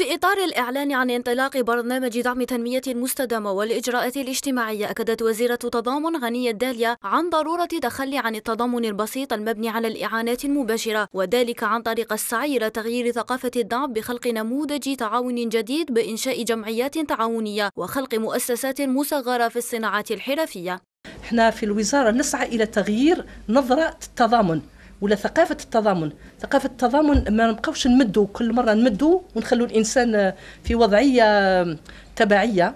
في إطار الإعلان عن انطلاق برنامج دعم تنمية مستدامة والإجراءات الاجتماعية أكدت وزيرة التضامن غنية داليا عن ضرورة تخلي عن التضامن البسيط المبني على الإعانات المباشرة وذلك عن طريق السعي إلى تغيير ثقافة الدعم بخلق نموذج تعاون جديد بإنشاء جمعيات تعاونية وخلق مؤسسات مصغرة في الصناعات الحرفية. إحنا في الوزارة نسعى إلى تغيير نظرة التضامن ولا ثقافة التضامن؟ ثقافة التضامن ما نبقاوش نمدوا كل مرة نمدوا ونخلوا الإنسان في وضعية تبعية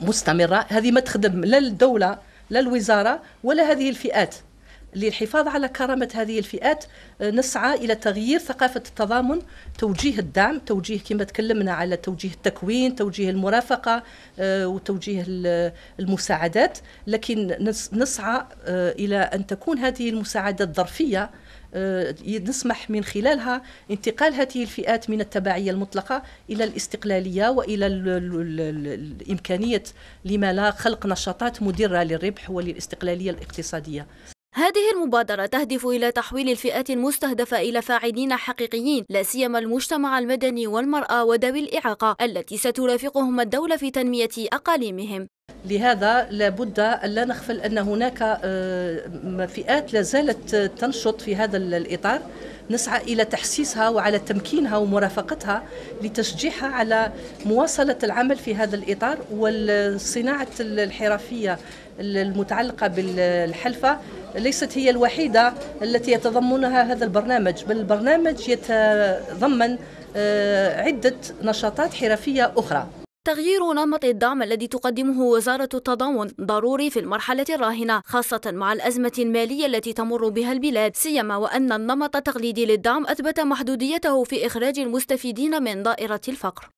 مستمرة. هذه ما تخدم لا الدولة لا الوزارة ولا هذه الفئات. للحفاظ على كرامة هذه الفئات آه، نسعى إلى تغيير ثقافة التضامن توجيه الدعم توجيه كما تكلمنا على توجيه التكوين توجيه المرافقة آه، وتوجيه المساعدات. لكن نسعى آه، إلى أن تكون هذه المساعدات ظرفية نسمح من خلالها انتقال هذه الفئات من التبعية المطلقة إلى الاستقلالية وإلى الإمكانية لما لا خلق نشاطات مدرة للربح وللاستقلالية الاقتصادية. هذه المبادرة تهدف إلى تحويل الفئات المستهدفة إلى فاعلين حقيقيين لا سيما المجتمع المدني والمرأة وذوي الإعاقة التي سترافقهم الدولة في تنمية أقاليمهم. لهذا لابد أن لا نغفل أن هناك آه، فئات لا زالت تنشط في هذا الإطار. نسعى إلى تحسيسها وعلى تمكينها ومرافقتها لتشجيعها على مواصلة العمل في هذا الإطار والصناعة الحرفية المتعلقة بالحلفة ليست هي الوحيدة التي يتضمنها هذا البرنامج بل البرنامج يتضمن آه، عدة نشاطات حرفية أخرى. تغيير نمط الدعم الذي تقدمه وزارة التضامن ضروري في المرحلة الراهنة خاصة مع الأزمة المالية التي تمر بها البلاد. سيما وأن النمط التقليدي للدعم أثبت محدوديته في إخراج المستفيدين من دائرة الفقر.